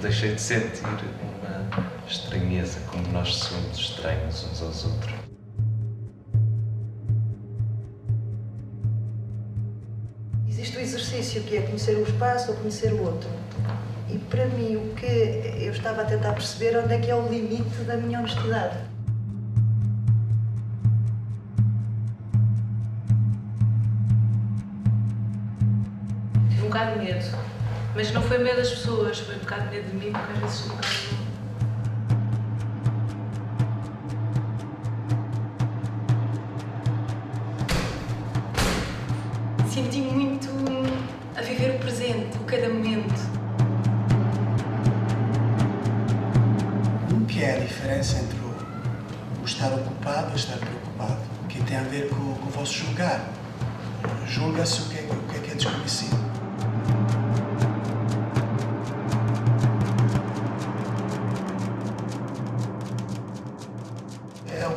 deixei de sentir uma estranheza, como nós somos estranhos uns aos outros. Existe o exercício que é conhecer o espaço ou conhecer o outro. E para mim, o que eu estava a tentar perceber onde é que é o limite da minha honestidade. Tive um bocado de medo. Mas não foi medo das pessoas, foi um bocado medo de mim, porque às vezes sou um bocado.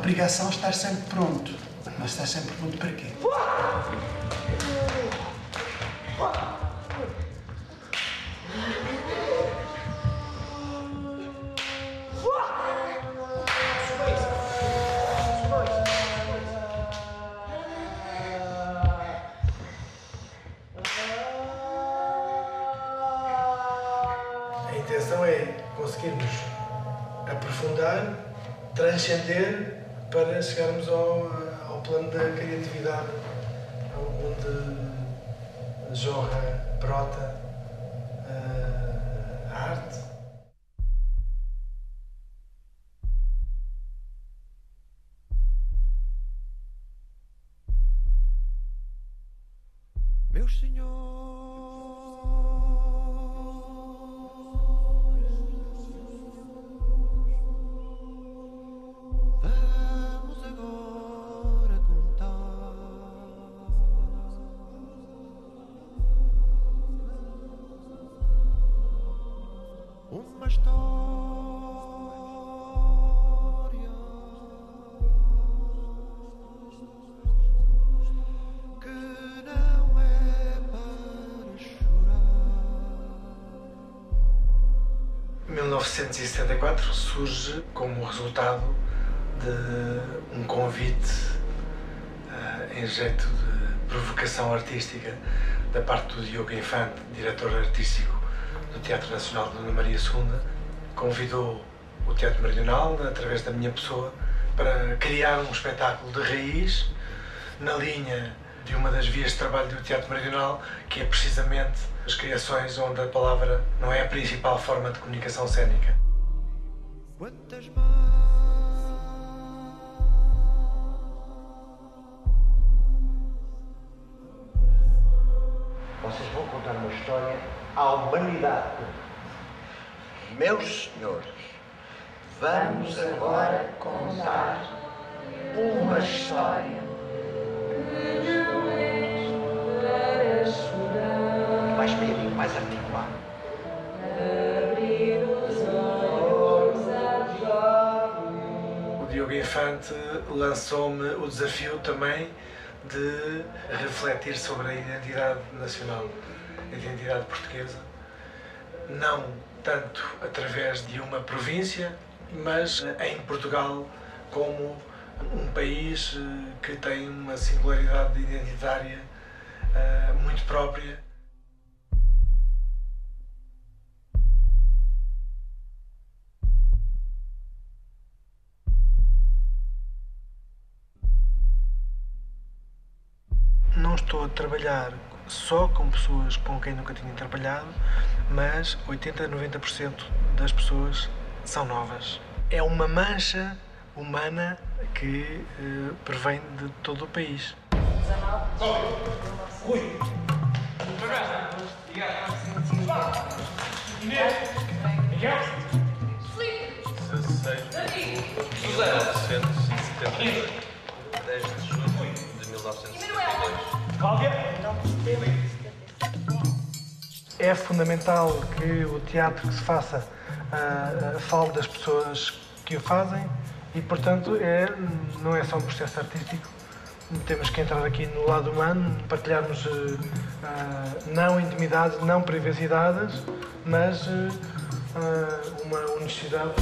Obrigação estar sempre pronto. Mas estar sempre pronto para quê? A intenção é conseguirmos aprofundar, transcender para chegarmos ao, ao plano da criatividade, onde jorra, brota eh, 1974 surge como resultado de um convite eh, em jeito de provocação artística da parte do Diogo Infante, diretor artístico do Teatro Nacional de Dona Maria II, convidou o Teatro Meridional, através da minha pessoa, para criar um espetáculo de raiz na linha de uma das vias de trabalho do Teatro Meridional, que é precisamente as criações onde a palavra não é a principal forma de comunicação cênica. História à humanidade. Meus senhores, vamos agora contar uma história. Mais meio, mais articulado. O Diogo Infante lançou-me o desafio também de refletir sobre a identidade nacional, identidade portuguesa, não tanto através de uma província, mas em Portugal como um país eh, que tem uma singularidade identitária eh, muito própria. Não estou a trabalhar só com pessoas com quem nunca tinha trabalhado, mas 80 a 90% das pessoas são novas. É uma mancha humana que eh, provém de todo o país. Susana, 1972. 10 de junho de 1972. É fundamental que o teatro que se faça ah, fale das pessoas que o fazem e, portanto, é, não é só um processo artístico. Temos que entrar aqui no lado humano, partilharmos ah, não intimidades, não privacidades, mas ah, uma honestidade.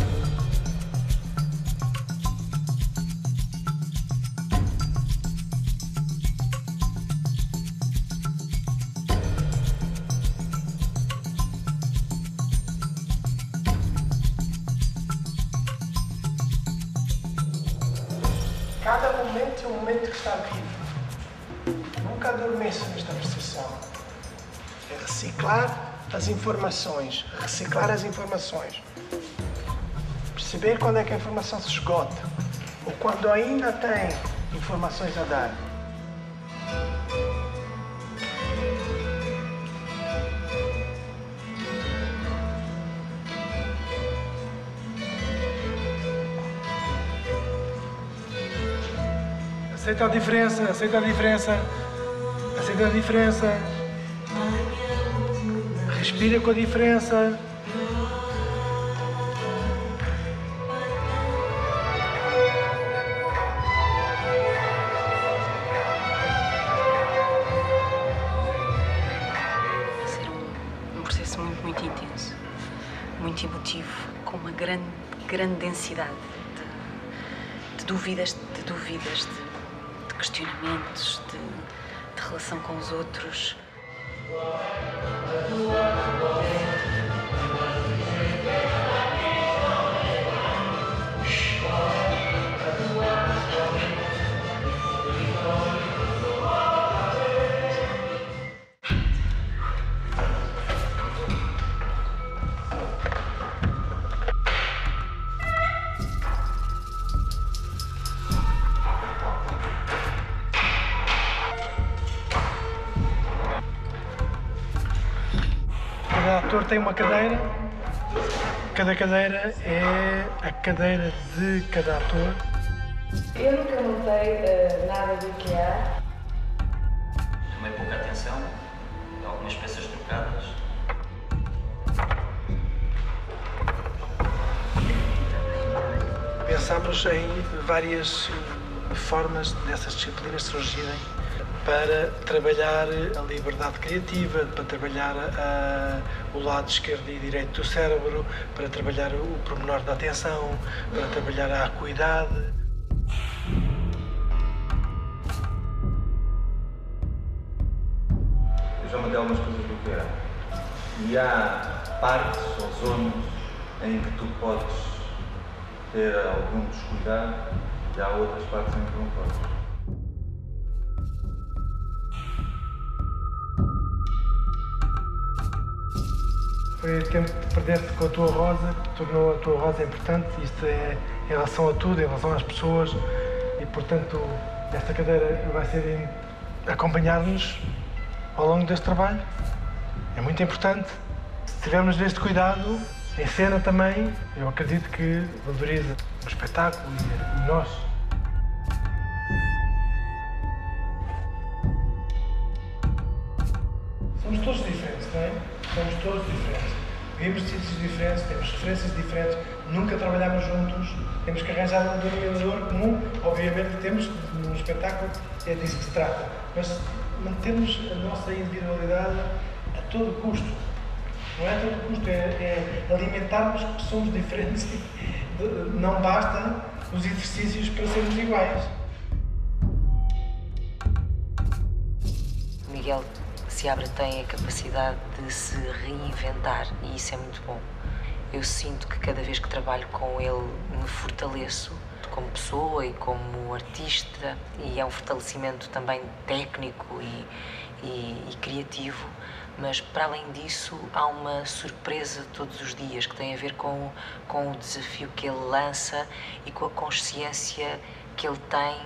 Cada momento é um momento que está vivo. Nunca adormeça nesta percepção. É reciclar as informações, reciclar as informações. Perceber quando é que a informação se esgota ou quando ainda tem informações a dar. Aceita a diferença, aceita a diferença, aceita a diferença. Respira com a diferença. Grande, densidade de, de dúvidas, de dúvidas, de questionamentos, de, de relação com os outros. Tem uma cadeira. Cada cadeira é a cadeira de cada ator. Eu nunca notei eh, nada do que há. Tomei pouca atenção, algumas peças trocadas. Pensámos em várias eh, formas dessas disciplinas surgirem para trabalhar a liberdade criativa, para trabalhar a- o lado esquerdo e direito do cérebro, para trabalhar o pormenor da atenção, para trabalhar a acuidade. Eu já mandei algumas coisas do que era. E há partes ou zonas em que tu podes ter algum descuidado e há outras partes em que não podes. Foi tempo que perdeste com a tua rosa, que tornou a tua rosa importante. Isto é em relação a tudo, em relação às pessoas. E, portanto, esta cadeira vai ser acompanhar-nos ao longo deste trabalho. É muito importante. Se tivermos este cuidado, em cena também, eu acredito que valoriza o espetáculo e nós. Somos todos diferentes, não é? Somos todos diferentes. Vivemos de sítios diferentes, temos referências diferentes, nunca trabalhamos juntos, temos que arranjar um denominador comum. Obviamente temos num espetáculo, é disso que se trata. Mas mantermos a nossa individualidade a todo custo. Não é a todo custo, é, é alimentarmos que somos diferentes. Não basta os exercícios para sermos iguais. O Miguel Seabra tem a capacidade de se reinventar e isso é muito bom. Eu sinto que cada vez que trabalho com ele me fortaleço como pessoa e como artista e é um fortalecimento também técnico e, e- e criativo. Mas para além disso há uma surpresa todos os dias que tem a ver com, com o desafio que ele lança e com a consciência que ele tem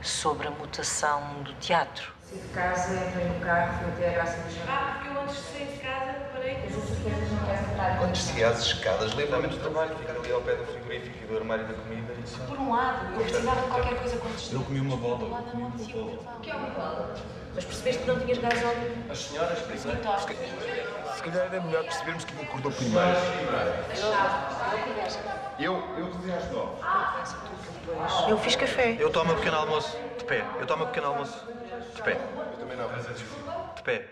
sobre a mutação do teatro. Saí de casa, entrei no carro, fui até a Graça do Jardim. Ah, porque eu antes de sair de casa parei Tens a certeza que não queres entrar Quando desci às escadas, lembro-me do trabalho, ficar ali ao pé do frigorífico e do armário da comida e disse, Por um lado, eu precisava de qualquer coisa quando desci. Eu comi uma bola, Do lado comi não bola. intervalo. Que é uma bola. Mas percebeste que não tinhas gasóleo? As senhoras, Se calhar era melhor percebermos quem acordou primeiro. Eu, eu dizia às nove. Eu fiz café. Eu tomo um pequeno almoço de pé. Eu tomo um pequeno almoço de pé. Eu também não. É tipo, de pé.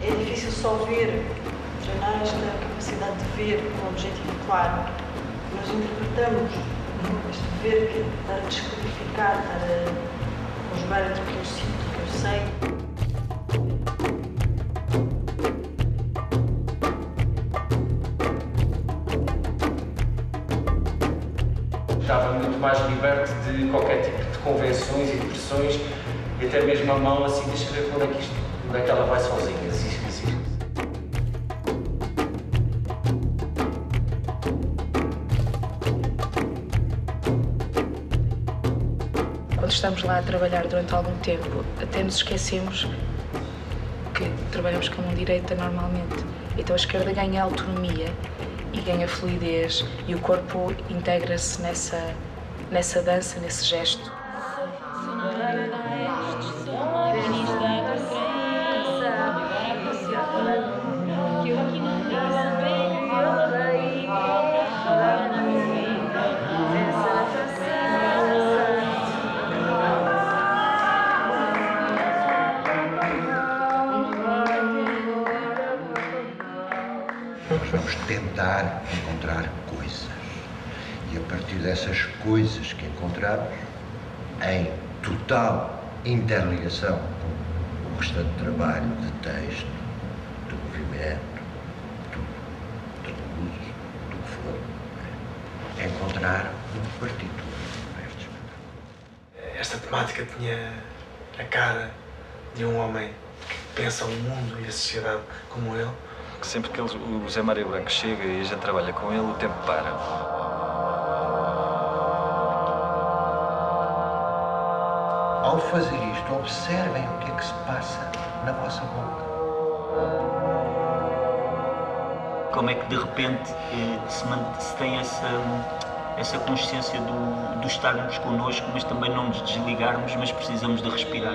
É difícil só vir, treinar esta capacidade de ver com um objetivo claro. Nós interpretamos este ver que para descodificar, para os entre que eu sinto que eu sei. Muito mais liberto de qualquer tipo de convenções e de pressões e até mesmo a mão assim, deixa ver quando é que, isto, é que ela vai sozinha. Assim, assim. Quando estamos lá a trabalhar durante algum tempo, até nos esquecemos que trabalhamos como um direita normalmente. Então a esquerda ganha autonomia e ganha fluidez e o corpo integra-se nessa, nessa dança, nesse gesto. Vamos tentar encontrar coisas. E a partir dessas coisas que encontramos, em total interligação com o restante trabalho de texto, de movimento, de luzes, do que for, é encontrar uma partitura. Esta temática tinha a cara de um homem que pensa o mundo e a sociedade como ele. Sempre que ele, o Zé Mário Branco chega e a gente trabalha com ele, o tempo para. Fazer isto, observem o que é que se passa na vossa boca. Como é que de repente eh, se, tem essa, essa consciência do, do estarmos connosco, mas também não nos desligarmos, mas precisamos de respirar.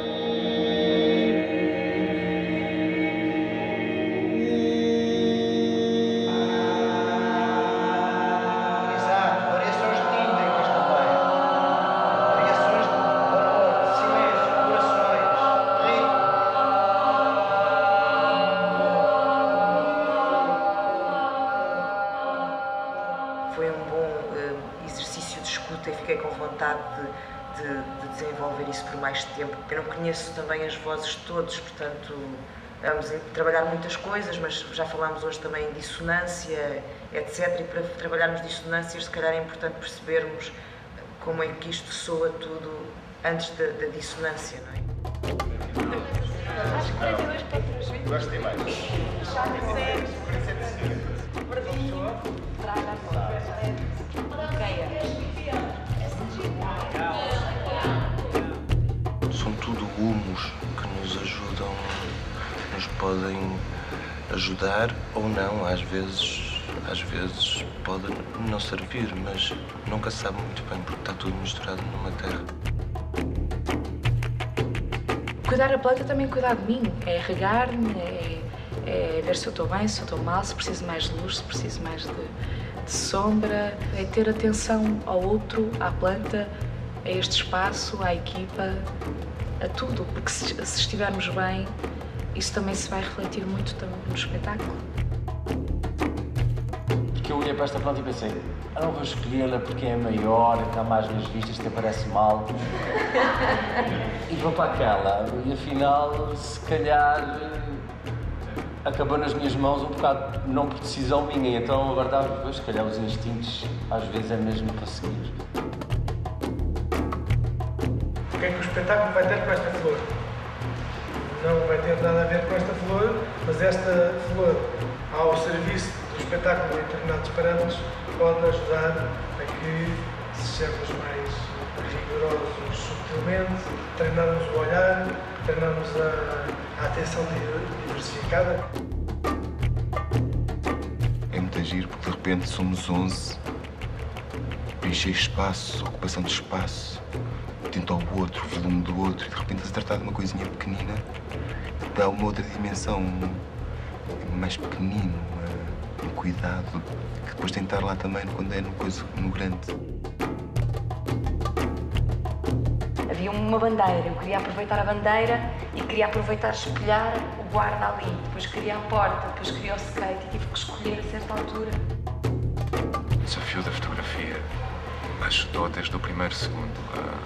Por mais tempo. Eu não conheço também as vozes de todos, portanto, vamos trabalhar muitas coisas, mas já falámos hoje também em dissonância, etc. E para trabalharmos dissonâncias, se calhar é importante percebermos como é que isto soa tudo antes da, da dissonância, não é? Acho que 42 para 3. Gostei mais. São podem ajudar ou não. Às vezes, às vezes pode não servir, mas nunca se sabe muito bem porque está tudo misturado numa terra. Cuidar a planta também cuidar de mim. É regar-me, é, é ver se eu estou bem, se eu estou mal, se preciso mais de luz, se preciso mais de, de sombra. É ter atenção ao outro, à planta, a este espaço, à equipa, a tudo. Porque se, se estivermos bem, isso também se vai refletir muito também no espetáculo. Porque eu olhei para esta planta e pensei, eu não vou escolhê-la porque é maior, está mais nas vistas, que aparece mal. E vou para aquela. E afinal, se calhar, acabou nas minhas mãos um bocado, não por decisão minha. Então agora estava, pois, se calhar os instintos às vezes é mesmo para seguir. O que é que o espetáculo vai ter com esta flor? Não vai ter nada a ver com esta flor, mas esta flor, ao serviço do espetáculo em determinados parâmetros, pode ajudar a que sejamos mais rigorosos subtilmente, treinarmos o olhar, treinarmos a, a atenção di- diversificada. É muito giro porque de repente somos 11, preencher espaço, ocupação de espaço, atento ao outro, volume do outro, e de repente se tratar de uma coisinha pequenina dá uma outra dimensão, um- mais pequenino, um cuidado, que depois tem estar lá também quando é no, coisa, no grande. Havia uma bandeira, eu queria aproveitar a bandeira e queria aproveitar espelhar o guarda ali, depois queria a porta, depois queria o skate e tive que escolher a certa altura. O desafio da fotografia ajudou desde o primeiro segundo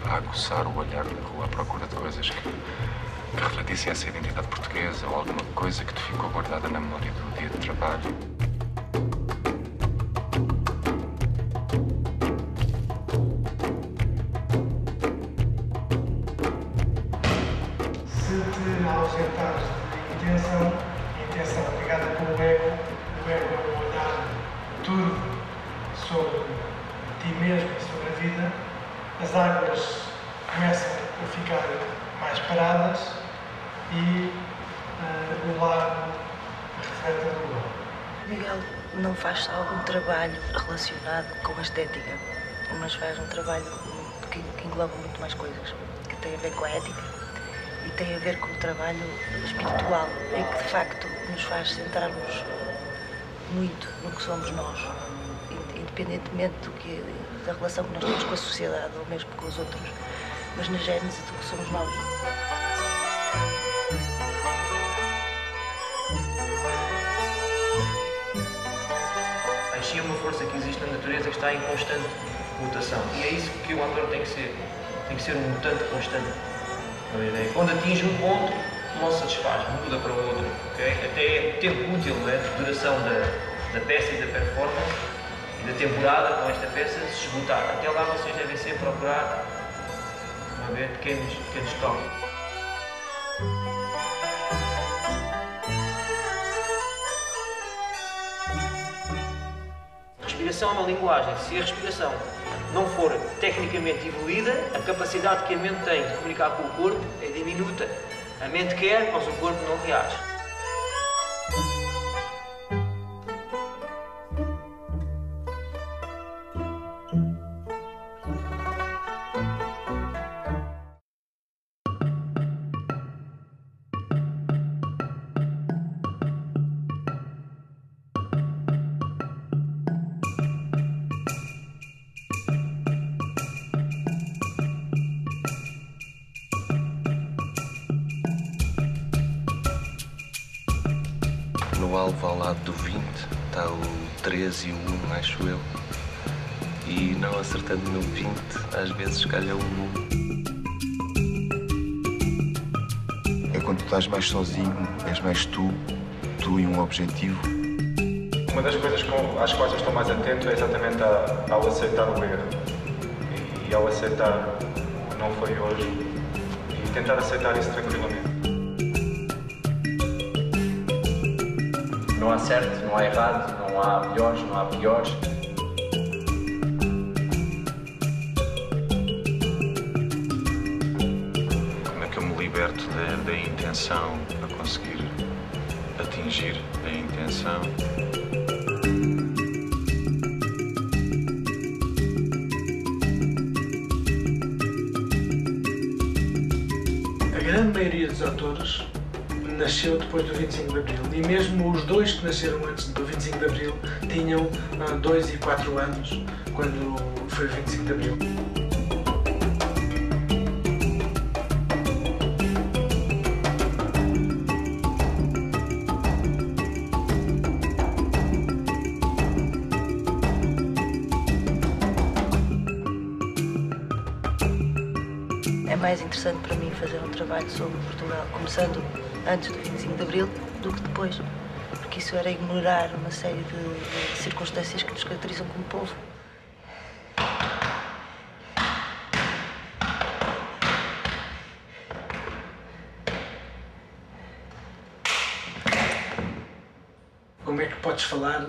a, a aguçar o olhar na rua à procura de coisas que, que refletissem essa identidade portuguesa ou alguma coisa que te ficou guardada na memória do dia de trabalho. As águas começam a ficar mais paradas e eh, o lago reflete a lua. Miguel não faz algum trabalho relacionado com a estética, mas faz um trabalho que, que engloba muito mais coisas, que tem a ver com a ética e tem a ver com o trabalho espiritual, em que de facto nos faz centrarmos muito no que somos nós, independentemente do que, da relação que nós temos com a sociedade ou mesmo com os outros, mas na gênese do que somos nós. A chi é uma força que existe na natureza que está em constante mutação. E é isso que o ator tem que ser. Tem que ser um mutante constante. Né? Quando atinge um ponto, não satisfaz, muda para outro. ok? Até o tempo útil né, duração da, da peça e da performance da temporada com esta peça se esgotar. Até lá vocês devem sempre procurar a ver, pequenos, pequenos toques. Respiração é uma linguagem. Se a respiração não for tecnicamente evoluída, a capacidade que a mente tem de comunicar com o corpo é diminuta. A mente quer, mas o corpo não reage. No alvo ao lado do 20 está o 13 e o 1, acho eu. E não acertando no 20, às vezes calha o 1. É quando tu estás mais sozinho, és mais tu, tu e um objetivo. Uma das coisas com, às quais eu estou mais atento é exatamente a- ao aceitar o erro. E, e ao aceitar que não foi hoje e tentar aceitar isso tranquilamente. Não há certo, não há errado, não há melhores, não há piores. Como é que eu me liberto da, da intenção para conseguir atingir a intenção? A grande maioria dos atores nasceu depois do 25 de Abril e mesmo os dois que nasceram antes do 25 de Abril tinham 2 e 4 anos quando foi o 25 de Abril. É mais interessante para mim fazer um trabalho sobre Portugal, começando antes do 25 de Abril do que depois, porque isso era ignorar uma série de, de circunstâncias que nos caracterizam como povo. Como é que podes falar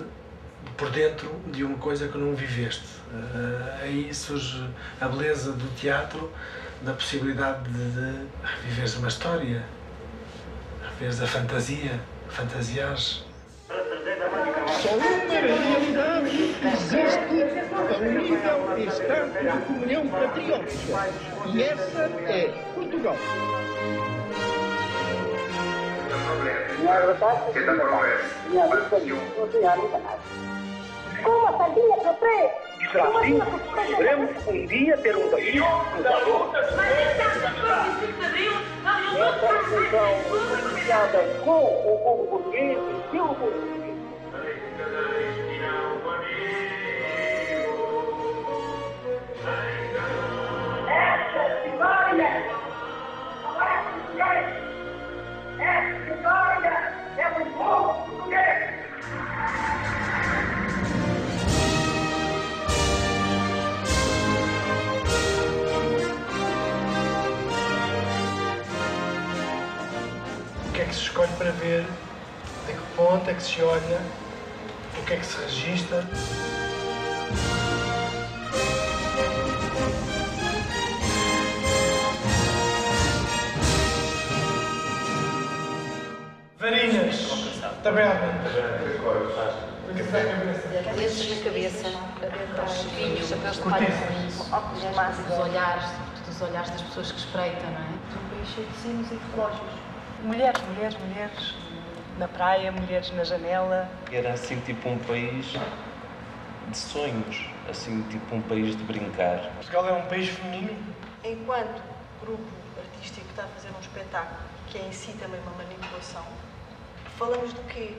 por dentro de uma coisa que não viveste? Eh, aí surge a beleza do teatro, da possibilidade de, de uma história, reviveres a fantasia, fantasiares. Só uma realidade existe a nível distante de comunhão patriótica. E essa é Portugal. Mais. Uma sardinha para três. Assim, poderemos um dia ter um país com valor. Essa é função alinhada com o povo português e pelo povo português. Essa vitória não é português. Essa vitória é do povo português. Escolhe para ver? De que ponto é que se olha? O que é que se registra? Varinhas, taberna. Cabeças na cabeça, vinho, chapéus de palha, óculos de massa, Os olhares, sobretudo os olhares das pessoas que espreitam, não é? Um país cheio de sinos e relógios. Mulheres, mulheres, mulheres. Na praia, mulheres na janela. Era assim tipo um país de sonhos, assim tipo um país de brincar. Portugal é um país feminino. Enquanto grupo artístico que está a fazer um espetáculo, que é em si também uma manipulação, falamos do quê?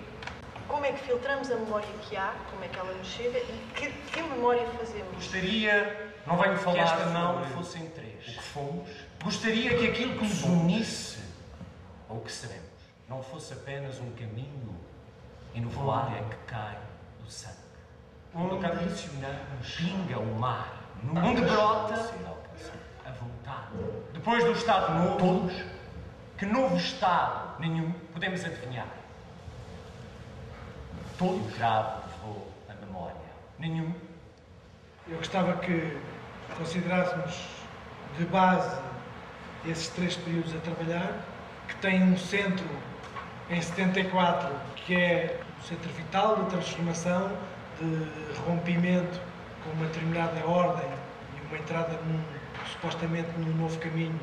Como é que filtramos a memória que há, como é que ela nos chega e que, que memória fazemos? Gostaria, não venho Que falar esta sobre não fossem três. O que fomos. Gostaria que aquilo que nos unisse, ou que seremos, não fosse apenas um caminho e no voar é que cai do sangue. Onde o pinga o mar, onde brota a vontade. Depois do Estado novo, todos, que novo Estado nenhum podemos adivinhar. Todo grave levou a memória. Nenhum Eu gostava que considerássemos de base esses três períodos a trabalhar, que tem um centro em 74, que é o centro vital de transformação, de rompimento com uma determinada ordem e uma entrada num, supostamente num novo caminho,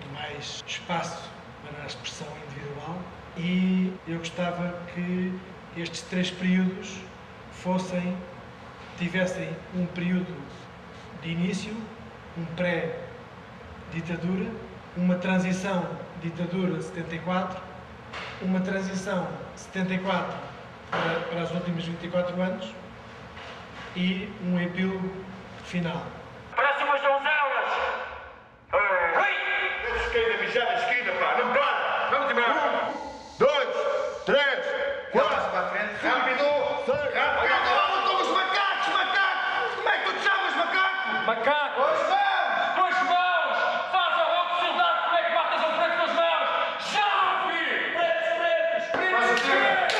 de mais espaço para a expressão individual. E eu gostava que estes três períodos fossem tivessem um período de início, um pré-ditadura, uma transição ditadura 74, uma transição 74 para, para os últimos 24 anos e um epílogo final. Parece umas donzelas! Ei! Esses caem a mijar na esquina, pá! Não para! Vamos embora! Um, dois, três, quatro! para a frente! Rápido! Rápido! Olha como os macacos, macacos! Como é que tu te chamas, macaco? Macaco! Pois vamos! Com as mãos! Faz a roupa, soldado! Como é que matas um preto com as mãos? Chave! Pretos, pretos! Pretos, pretos!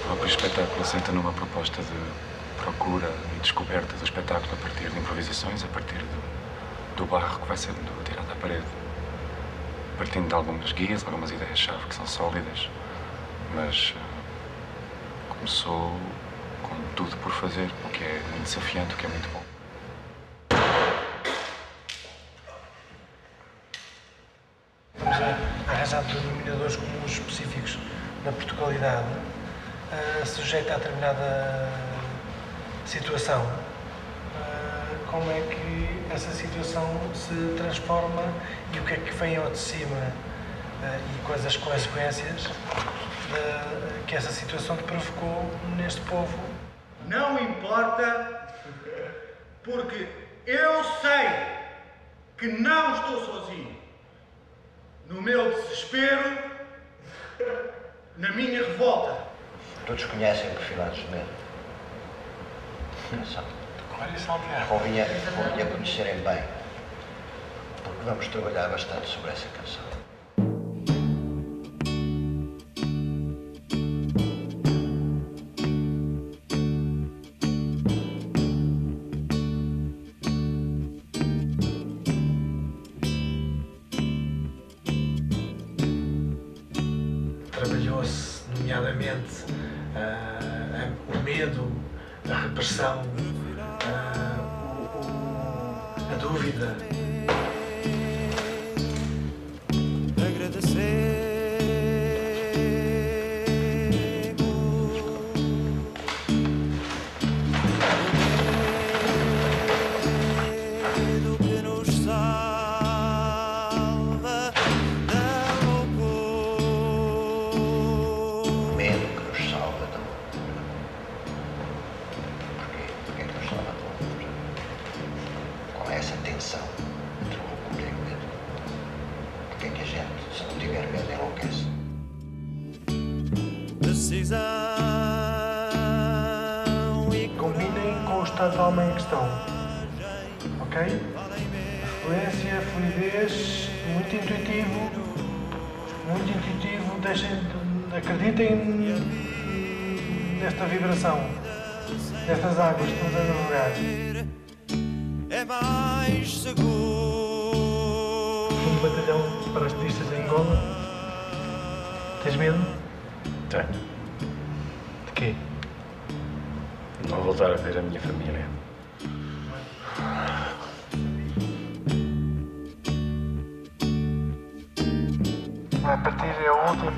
O próprio espetáculo assenta numa proposta de procura e descoberta do espetáculo a partir de improvisações, a partir do, do barro que vai sendo tirado à parede, partindo de algumas guias, algumas ideias-chave que são sólidas, mas eh, começou com tudo por fazer, o que é desafiante, o que é muito bom. Estamos a arranjar denominadores comuns específicos da Portugalidade, eh, sujeita a determinada situação. Eh, como é que essa situação se transforma e o que é que vem ao de cima eh, e quais as consequências que essa situação provocou neste povo. Não importa, porque eu sei que não estou sozinho. No meu desespero, na minha revolta. Todos conhecem Perfilados de. Glória Saltear. Convinha, convinha conhecerem bem, porque vamos trabalhar bastante sobre essa canção. Deixem, acreditem nesta vibração, nestas águas que estamos a navegar. É mais seguro. Um batalhão de paraquedistas em Angola. Tens medo? Tenho. De quê? Não voltar a ver a minha família. A partir é o último.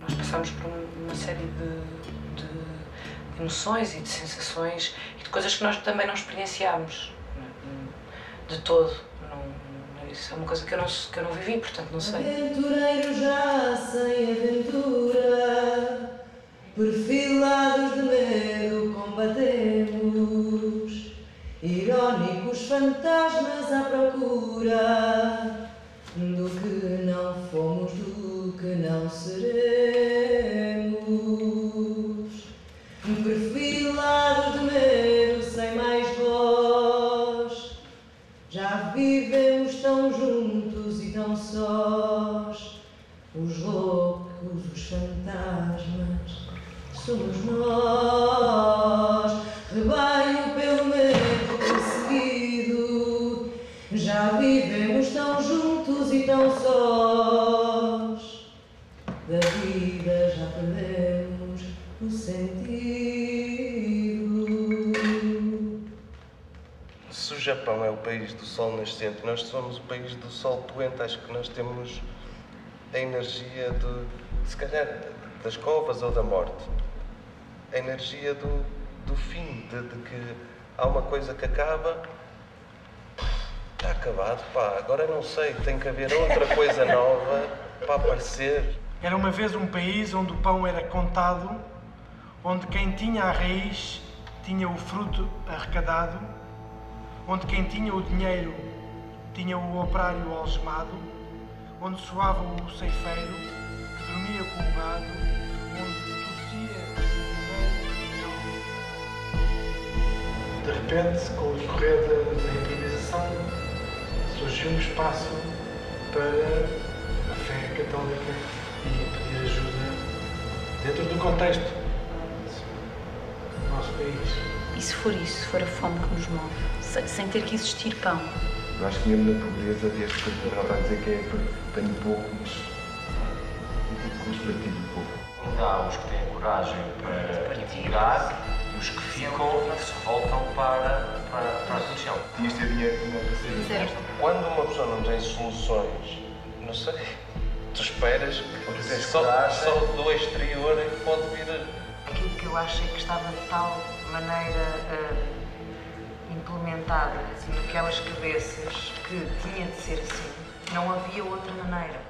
Nós passamos por uma série de, de emoções e de sensações e de coisas que nós também não experienciámos de todo. Isso é uma coisa que eu, não, que eu não vivi, portanto não sei. Aventureiros já sem aventura, perfilados de medo combatemos, irónicos fantasmas à procura do que não fomos, do que não seremos. Perfilados de medo sem mais voz, já vivemos tão juntos e tão sós. Os loucos, os fantasmas, somos nós. Japão é o país do sol nascente, nós somos o país do sol poente. Acho que nós temos a energia de, se calhar, das covas ou da morte. A energia do, do fim, de, de que há uma coisa que acaba, está acabado, pá. Agora não sei, tem que haver outra coisa nova para aparecer. Era uma vez um país onde o pão era contado, onde quem tinha a raiz tinha o fruto arrecadado, onde quem tinha o dinheiro tinha o operário algemado, onde soava o ceifeiro, que dormia com o gado, onde tossia o De repente, com o decorrer da, da improvisação, surgiu um espaço para a fé católica e pedir ajuda dentro do contexto do nosso país. E se for isso, se for a fome que nos move, sem, sem ter que existir pão? Eu acho que mesmo na pobreza deste que ela está a dizer que é porque tenho pouco, mas mas partilho pouco. Há os que têm coragem para integrar e os que ficam e se voltam para, para, para a religião. Tinhas de ter dinheiro ser Certo. Quando uma pessoa não tem soluções, não sei, tu esperas que tens só, coragem. só do exterior é que pode vir a... Aquilo que eu acho é que estava de tal maneira eh, implementada assim, naquelas cabeças que tinha de ser assim. Não havia outra maneira.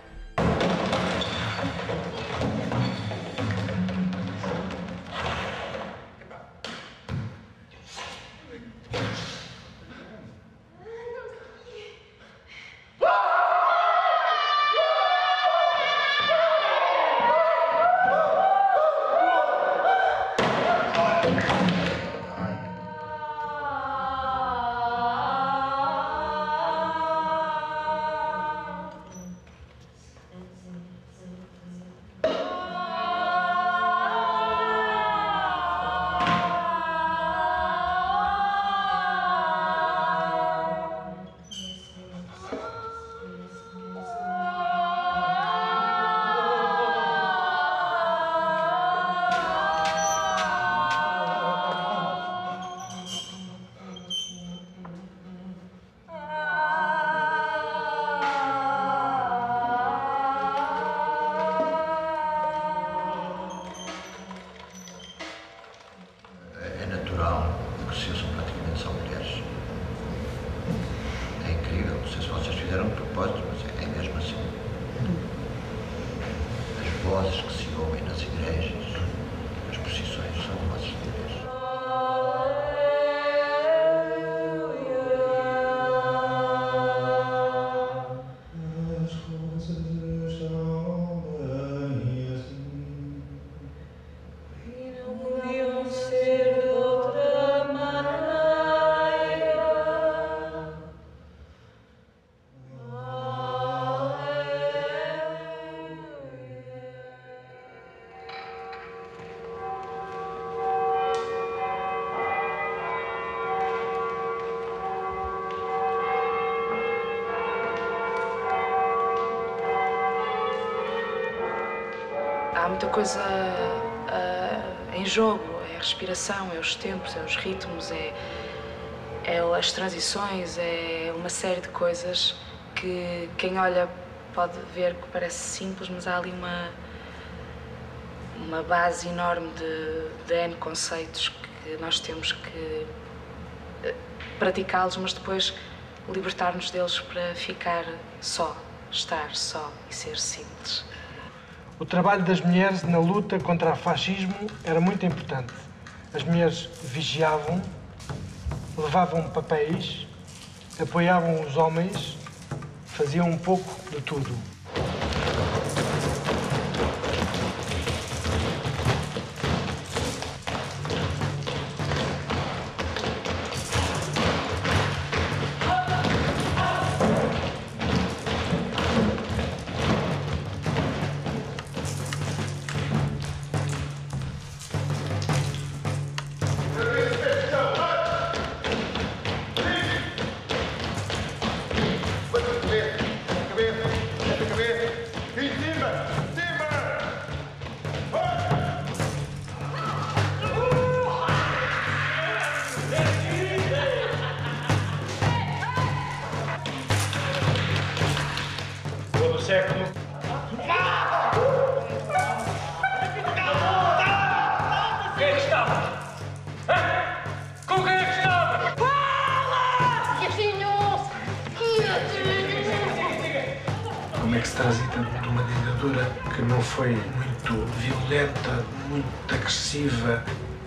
Coisa ah, em jogo. É a respiração, é os tempos, é os ritmos, é, é as transições, é uma série de coisas que quem olha pode ver que parece simples, mas há ali uma, uma base enorme de, de N conceitos que nós temos que eh, praticá-los, mas depois libertar-nos deles para ficar só, estar só e ser simples. O trabalho das mulheres na luta contra o fascismo era muito importante. As mulheres vigiavam, levavam papéis, apoiavam os homens, faziam um pouco de tudo.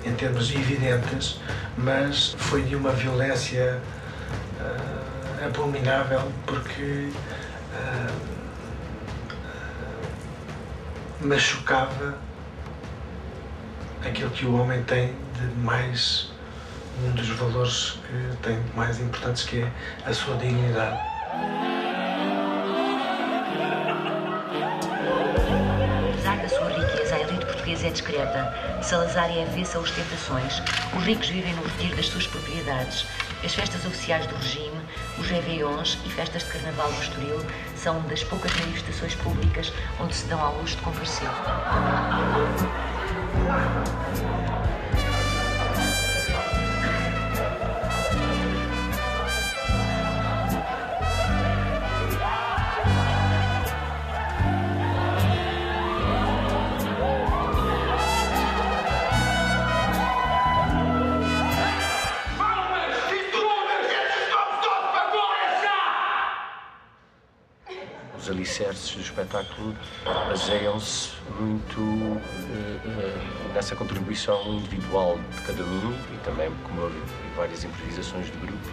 Em termos evidentes, mas foi de uma violência ah, abominável porque ah, machucava aquilo que o homem tem de mais um dos valores que tem de mais importantes que é a sua dignidade. É discreta. Salazar é avessa a ostentações. Os ricos vivem no retiro das suas propriedades. As festas oficiais do regime, os réveillons e festas de carnaval do Estoril são das poucas manifestações públicas onde se dão ao luxo de comparecer. Os alicerces do espetáculo baseiam-se muito eh, eh, nessa contribuição individual de cada um e também, como várias improvisações de grupo,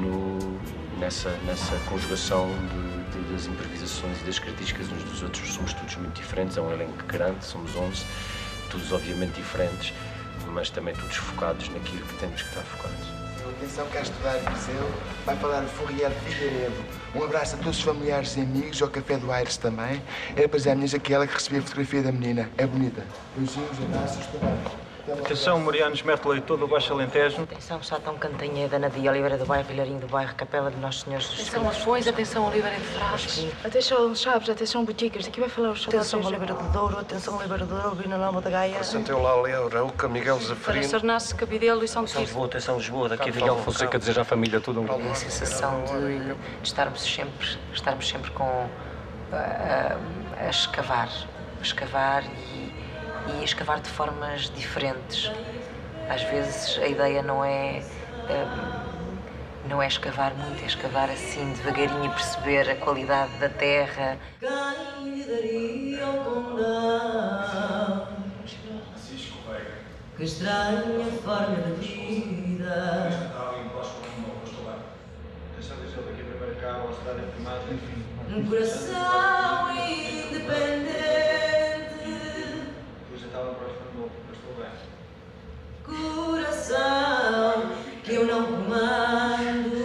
no- nessa, nessa conjugação de- de- das improvisações e das características uns dos outros. Somos todos muito diferentes, é um elenco grande, somos 11, todos obviamente diferentes, mas também todos focados naquilo que temos que estar focados. Atenção que a estudar em Viseu vai falar o Fourier Figueiredo. Um abraço a todos os familiares e amigos, ao Café do Aires também. Era para dizer à minha aquela que recebi a fotografia da menina. É bonita. Beijinhos, abraços, trabalho. Atenção, Mariano Mete Leitor do Baixo Alentejo. Atenção, Satão Cantanheda, Ana de Oliveira do bairro Vilarinho do bairro Capela de Nosso Senhores dos Atenção Lafões, atenção Oliveira de Frasques, atenção Chaves, atenção Boticas, aqui vai falar os Atenção Oliveira do Douro, atenção Oliveira do Douro, Vina Lama da Gaia. Santo Eulália, Arauca, Miguel Para Zafarino. Sarnace, Cabidelo e São Tiro. Lisboa, atenção Lisboa, daqui Miguel Fonseca deseja à família tudo um A sensação de, estarmos sempre, estarmos sempre com ah, a escavar, a escavar e, e escavar de formas diferentes. Às vezes a ideia não é ah, não é escavar muito, é escavar assim devagarinho e perceber a qualidade da terra. Que estranha forma de vida. Um coração independente. Coração que eu não comando.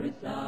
Contra a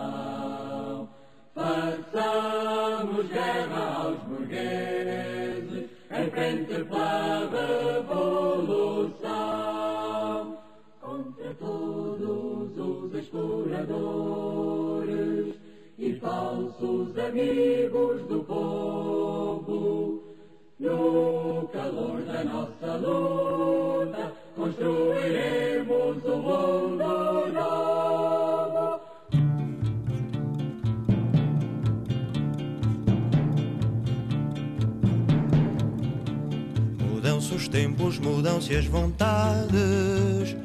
mudam-se as vontades,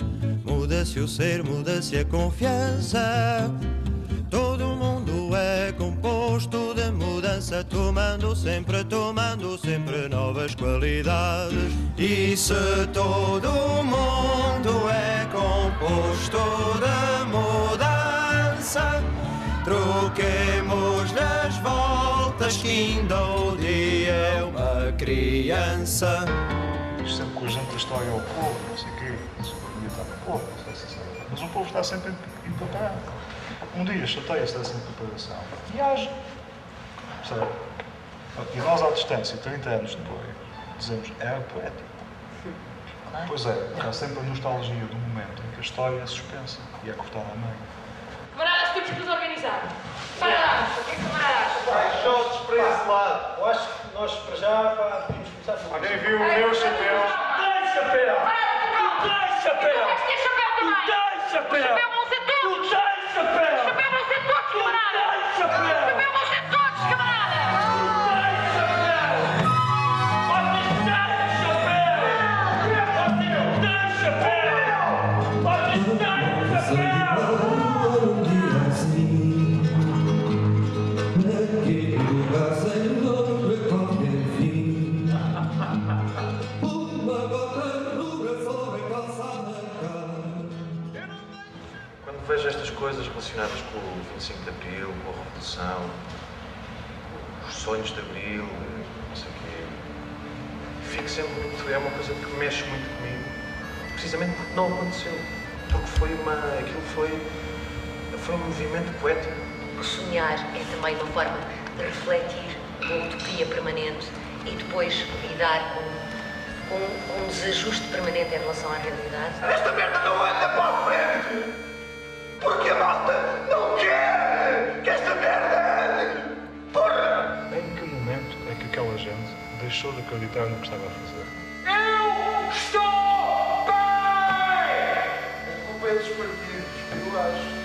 muda-se o ser, muda-se a confiança. Todo mundo é composto de mudança, tomando sempre, tomando sempre novas qualidades. E se todo mundo é composto de mudança, troquemos as voltas que ainda o dia é uma criança. A história ao povo, não sei o quê, isso podia estar no povo, é. mas o povo está sempre em preparado. Um dia chateia-se dessa preparação e age. Percebe? E nós, à distância, 30 anos depois, dizemos, era poético. Pois é, há sempre a nostalgia do momento em que a história é suspensa e é cortada à meio. Camaradas, temos que nos organizar. Camaradas, o que é que camaradas? Shots para esse lado. Eu acho que nós, para já, pá, devíamos começar por. Alguém viu o meu chapéu? Tens chapéu! Tu tens chapéu! Tens de ter chapéu também! Tu tens relacionadas com o 25 de Abril, com a Revolução, os sonhos de Abril, não sei o quê, fico sempre muito. É uma coisa que mexe muito comigo, precisamente porque não aconteceu. Porque foi uma. aquilo foi. foi um movimento poético. O sonhar é também uma forma de refletir uma utopia permanente e depois lidar com, com um desajuste permanente em relação à realidade. Esta merda não anda para a frente! Porque a malta não quer que esta merda! Porra! Em que momento é que aquela gente deixou de acreditar no que estava a fazer? Eu estou bem! A culpa é dos partidos, eu acho.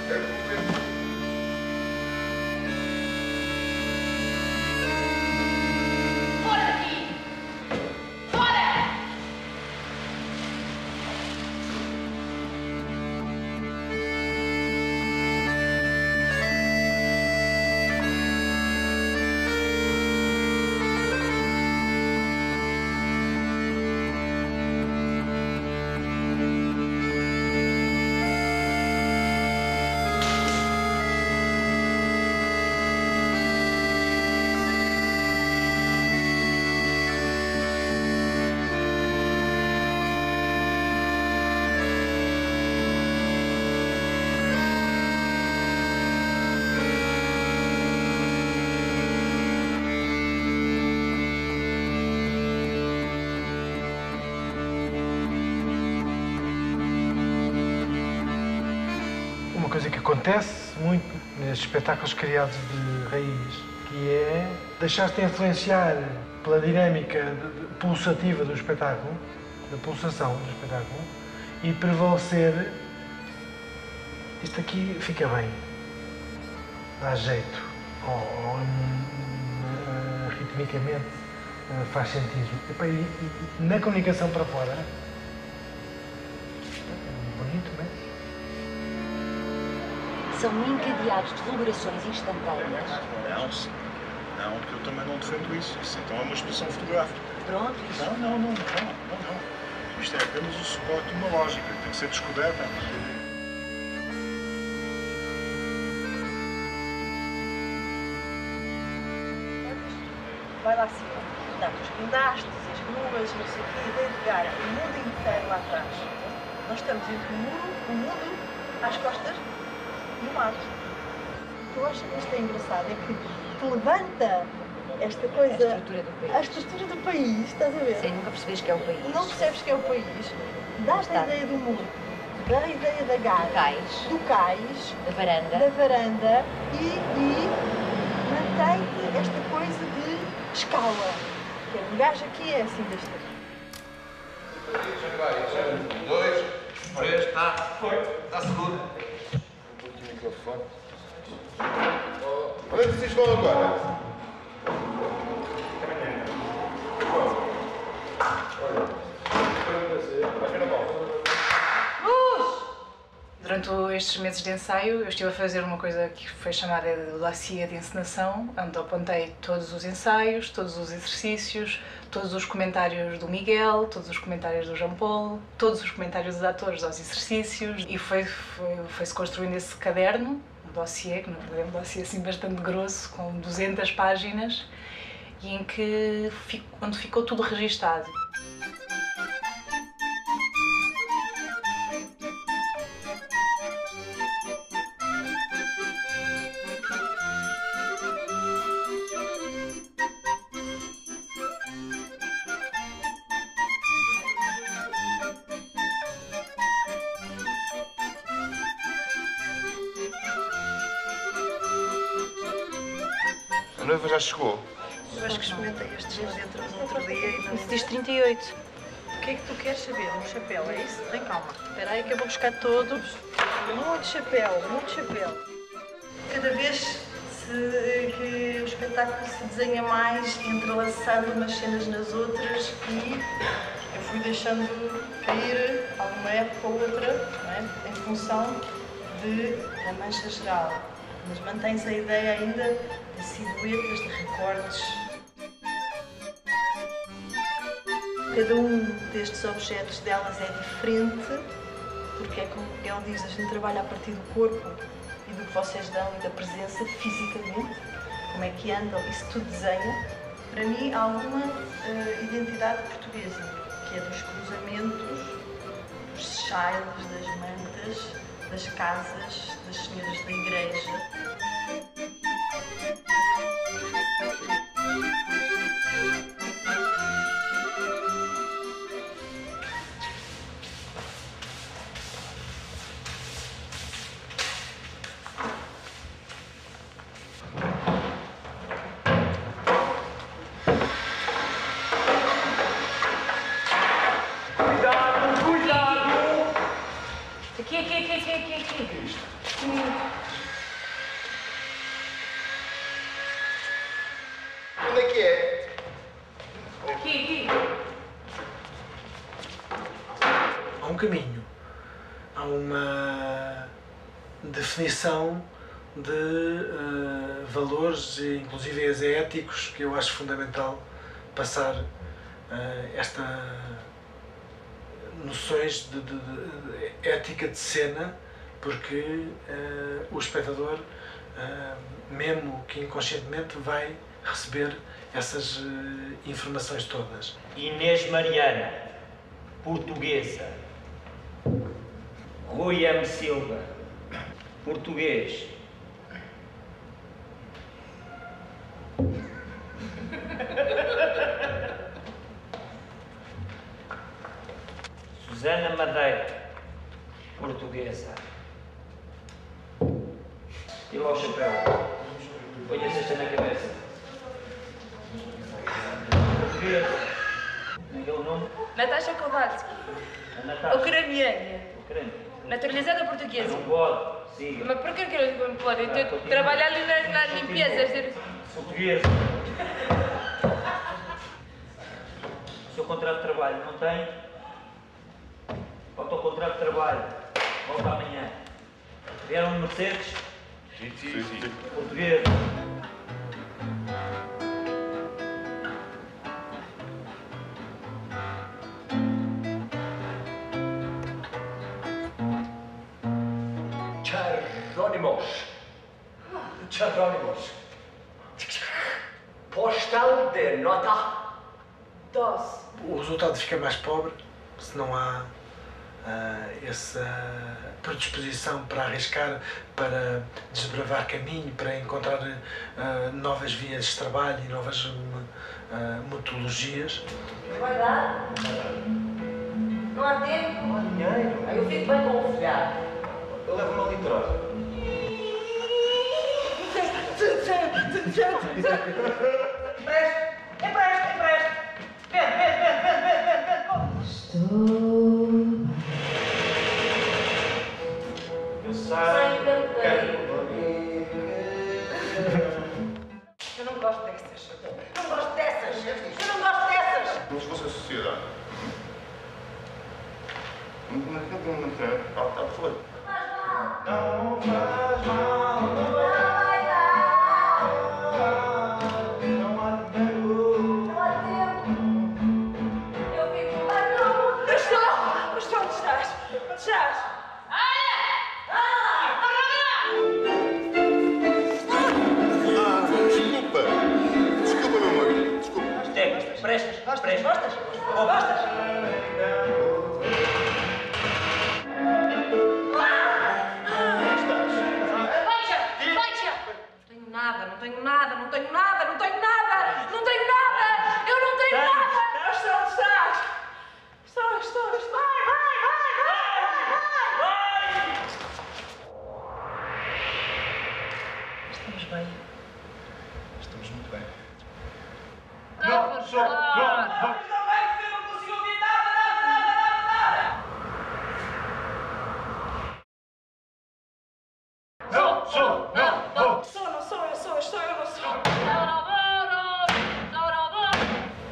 Acontece muito nestes espetáculos criados de raiz, que é deixar-te influenciar pela dinâmica pulsativa do espetáculo, da pulsação do espetáculo, e prevalecer isto aqui fica bem, dá jeito, ou, ou, hum, ritmicamente eh, faz sentido. Epá, e, e na comunicação para fora, São encadeados de vibrações instantâneas. Não, sim. Não, porque eu também não defendo isso. Isso então é uma expressão fotográfica. Pronto, isso. Não, não, não, não, não, não. Isto é apenas o suporte de uma lógica que tem que ser descoberta. vai lá acima, dá-te os guindastes, as ruas, não sei o quê, pegar o mundo inteiro lá atrás. Nós estamos entre o mundo, o mundo às costas do mar. O que eu acho que isto é engraçado é que te levanta esta coisa. A estrutura do país. A estrutura do país, estás a ver? Sim, nunca percebes que é o país. Não percebes que é o país. Dá-te a ideia do mundo, dá a ideia da garra, Do cais. do cais, Da varanda. da varanda e, e mantém-te esta coisa de escala. Que é um gajo aqui é assim deste. Um, dois, três, está. Foi. Está seguro. Microfone. Onde é que vocês vão agora? Durante estes meses de ensaio, eu estive a fazer uma coisa que foi chamada de dossiê de encenação, onde apontei todos os ensaios, todos os exercícios, todos os comentários do Miguel, todos os comentários do João Paulo, todos os comentários dos atores aos exercícios, e foi, foi, foi-se construindo esse caderno, um dossiê, que na verdade é um dossiê assim bastante grosso, com 200 páginas, e em que, onde ficou tudo registado. Chegou. Eu acho que experimentei estes gins dentro no outro dia e não... Isso diz 38. O que é que tu queres saber? Um chapéu, é isso? Tem calma. Espera aí que eu vou buscar todos. Muito chapéu, muito chapéu. Cada vez se- que o espetáculo se desenha mais, entrelaçando umas cenas nas outras e eu fui deixando cair alguma época ou outra, não é? em função de, da mancha geral. Mas mantém-se a ideia ainda de silhuetas, de recortes. Cada um destes objetos delas é diferente, porque é como ele diz, a gente trabalha a partir do corpo e do que vocês dão e da presença fisicamente, como é que andam, isso tudo desenha. Para mim, há alguma eh, identidade portuguesa, que é dos cruzamentos, dos chairos, das mantas, das casas, das senhoras da igreja. Thank you. Definição de eh, valores, inclusive éticos, que eu acho fundamental passar eh, esta noções de, de- de- ética de cena, porque eh, o espectador, eh, mesmo que inconscientemente, vai receber essas eh, informações todas. Inês Mariana, portuguesa. Rui M. Silva, português. Susana Madeira, portuguesa. Tira o chapéu. Põe a cesta na cabeça. Português. Aquele nome? Natasha Kowalski. Ucraniana. Ucrânia. Naturalizada portuguesa. Não pode. Siga. Mas por que que não pode? Eu trabalho ali na, na limpeza. ser- Português. O seu contrato de trabalho não tem? Falta o contrato de trabalho. Volta amanhã. Vieram de Mercedes? Sim, sim, sim. Português. Charrónimos. Charrónimos. Postal de nota. Dos. O resultado fica mais pobre se não há ah, essa predisposição para arriscar, para desbravar caminho, para encontrar ah, novas vias de trabalho e novas ah, metodologias. Vai dar? Não há tempo? Não há dinheiro. Aí eu fico bem com o filhado. Eu levo uma litrosa. Empreste, empreste, empreste. Vende, vende, vende, vende, vende, vende. Estou. Eu Sem canteiro. Eu não gosto dessas. Não gosto dessas. Eu não gosto dessas. Mas fosse a sociedade. Não é que não. Ah, tá. Não mal. Não vai Não há tempo. Não Prestas, prestas, prestas. Gostas? Sou, não, não. Sou, não sou, eu sou, estou, eu não sou. O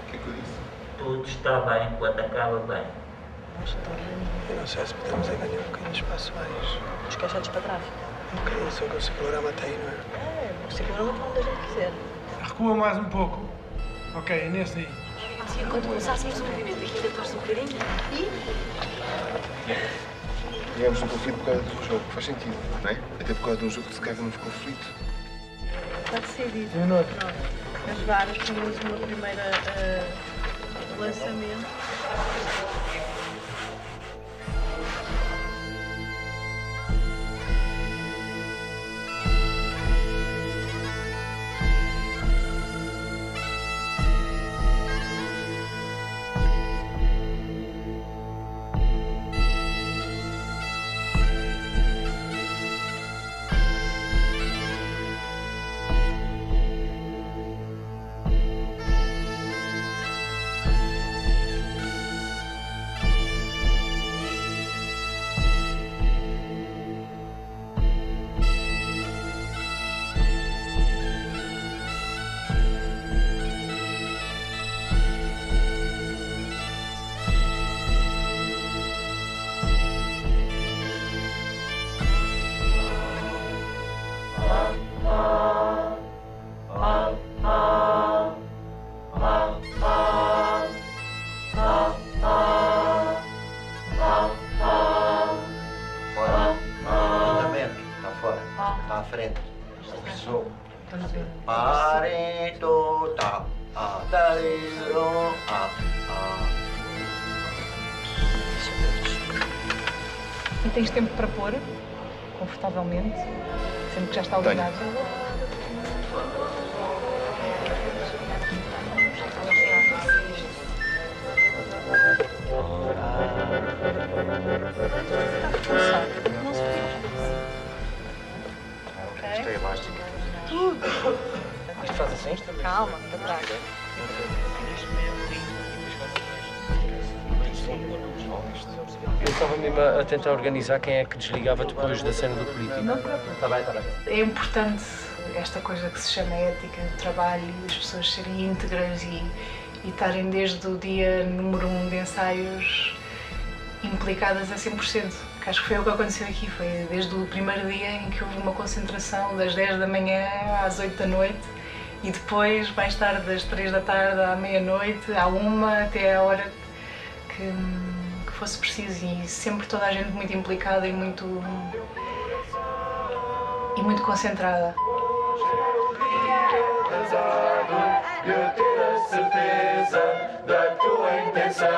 que é que eu disse? Tudo está bem enquanto acaba bem. Eu não sei se podemos é ganhar um bocadinho de espaço mais. Os caixotes para trás. Um bocadinho só que o ciclorama tem, não é? É, o ciclorama para onde a gente quiser. Recua mais um pouco. Ok, é nesse aí. Sim, quando começássemos o movimento aqui, ainda torce um bocadinho. Viemos no conflito por causa do jogo. Faz sentido, não é? Até por causa de um jogo que se caga no conflito. Está decidido. E o noutro? As varas tínhamos uma primeira eh, lançamento. Que já está ligado. Ok? Isto é elástico. Tudo. Isto faz assim? Calma, para trás. Eu estava mesmo a tentar organizar quem é que desligava depois da cena do político. Não. Está bem, está bem. É importante esta coisa que se chama ética do trabalho e as pessoas serem íntegras e, e estarem desde o dia número um de ensaios implicadas a 100%. Que acho que foi o que aconteceu aqui. Foi desde o primeiro dia em que houve uma concentração das 10 da manhã às 8 da noite e depois, mais tarde, das 3 da tarde à meia-noite, à uma, até a hora que, que fosse preciso. E sempre toda a gente muito implicada e muito. e muito concentrada. de ter a certeza da tua intenção.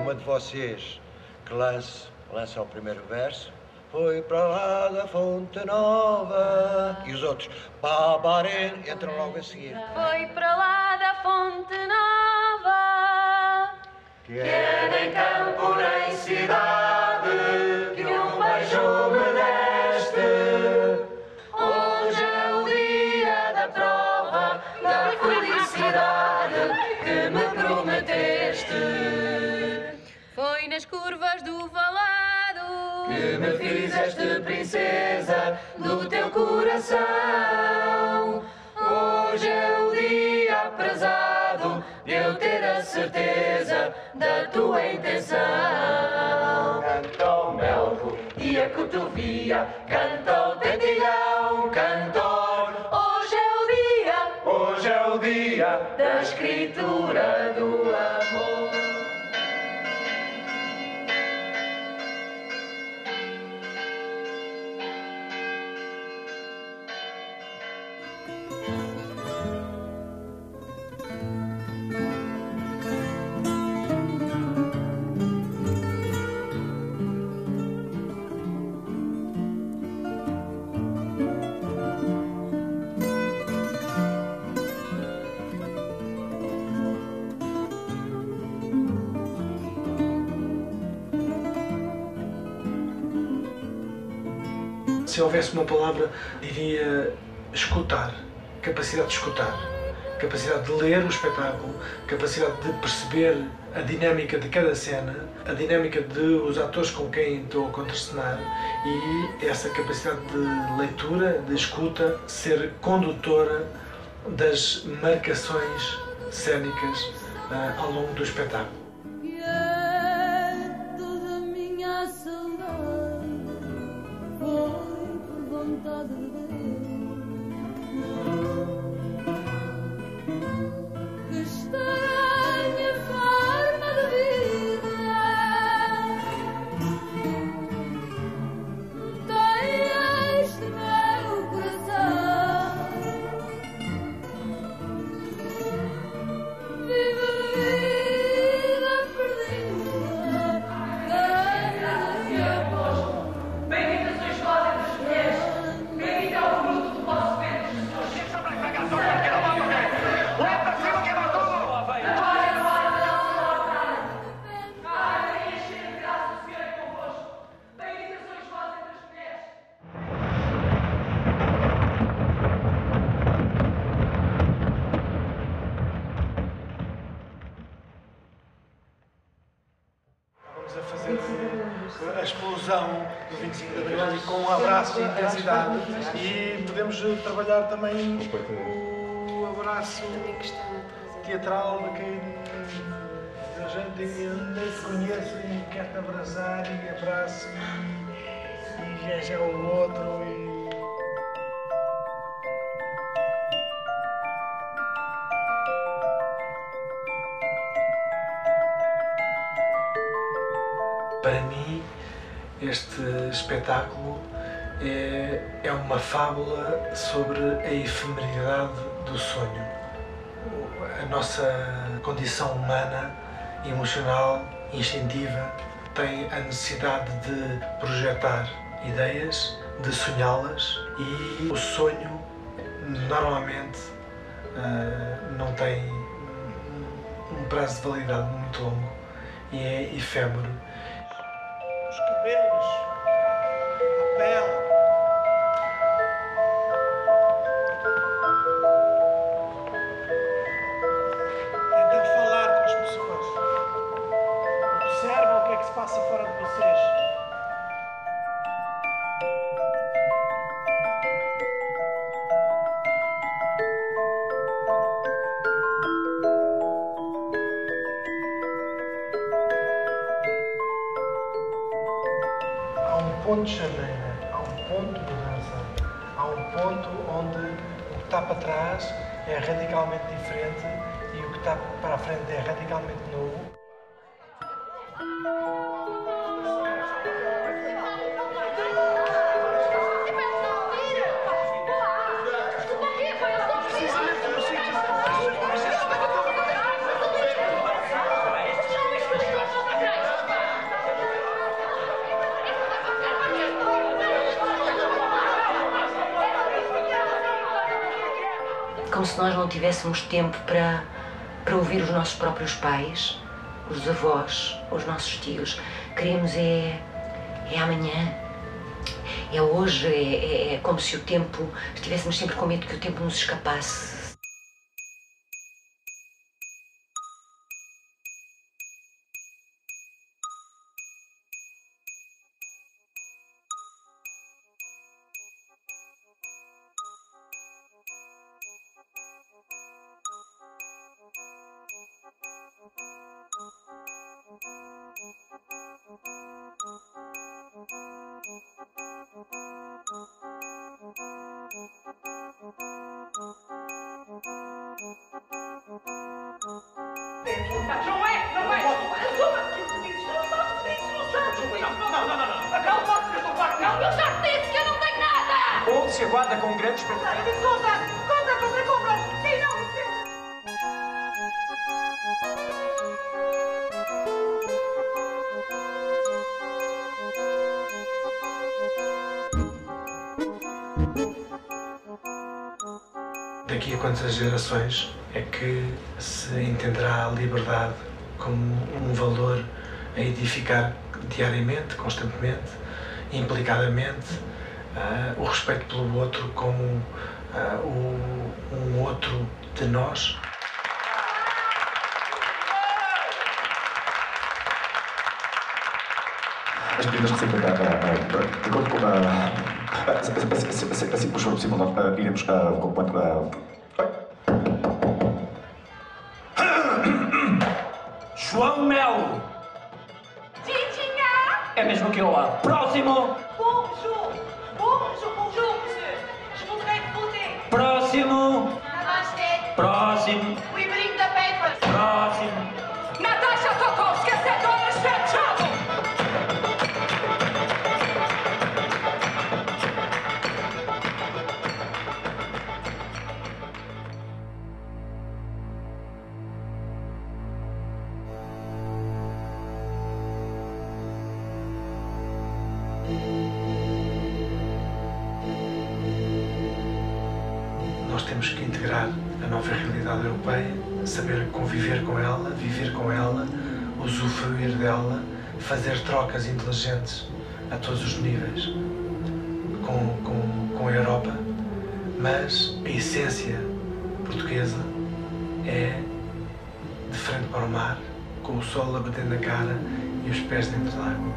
Uma de vocês que lance, lança o primeiro verso. Foi para lá da Fonte Nova. E os outros, Babaré, entram logo a seguir. Foi para lá da Fonte Nova. Quer nem campo nem cidade, que um beijo me deste. Hoje é o dia da prova, da felicidade que me prometeste. Foi nas curvas do valado. Que me fizeste princesa do teu coração. Hoje é o dia aprazado eu ter a certeza da tua intenção. Canta o melro e a cotovia, canta o tentilhão, cantor. Hoje é o dia, hoje é o dia da escritura do amor. Se houvesse uma palavra, diria escutar, capacidade de escutar, capacidade de ler o espetáculo, capacidade de perceber a dinâmica de cada cena, a dinâmica de os atores com quem estou a contracenar e essa capacidade de leitura, de escuta, ser condutora das marcações cênicas ah, ao longo do espetáculo. A fazer a explosão do 25 de Abril e com um abraço de intensidade. E podemos eh, trabalhar também o abraço teatral de quem a gente conhece e quer te abraçar e abraça e, e já é o outro Para mim, este espetáculo é, é uma fábula sobre a efemeridade do sonho. A nossa condição humana, emocional, instintiva, tem a necessidade de projetar ideias, de sonhá-las e o sonho normalmente ah, não tem um prazo de validade muito longo e é efêmero. É radicalmente diferente e o que está para a frente é radicalmente novo. Como se nós não tivéssemos tempo para, para ouvir os nossos próprios pais, os avós, os nossos tios. Queremos é, é amanhã, é hoje, é, é, é como se o tempo, estivéssemos sempre com medo que o tempo nos escapasse. Constantemente, implicadamente, ah, o respeito pelo outro como ah, o, um outro de nós? As medidas recebem de acordo com a. Assim que for possível, nós ah, iremos. ah, quanto. ah, Próximo. Bonjour. Bonjour, bonjour, monsieur. Je conviver com ela, viver com ela, usufruir dela, fazer trocas inteligentes a todos os níveis com, com, com a Europa. Mas a essência portuguesa é de frente para o mar, com o sol a bater na cara e os pés dentro da água.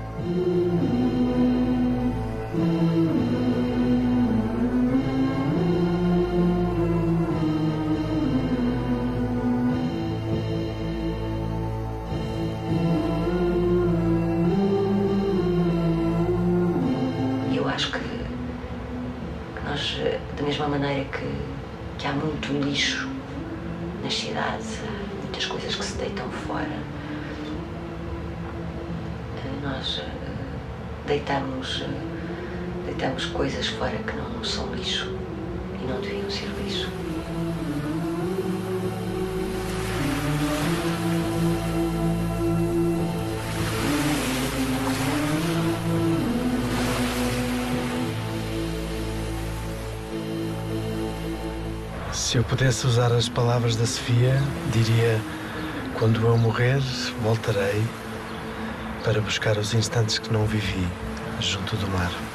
Nós eh, deitamos, eh, deitamos coisas fora que não são lixo e não deviam ser lixo. Se eu pudesse usar as palavras da Sofia, diria: Quando eu morrer, voltarei para buscar os instantes que não vivi junto do mar.